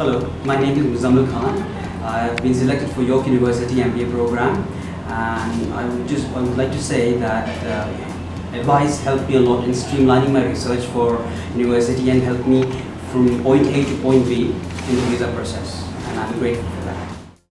Hello, my name is Muzzammal Khan. I have been selected for York University MBA program and I would just I would like to say that uh, Edwise helped me a lot in streamlining my research for university and helped me from point A to point B in the visa process and I'm grateful for that.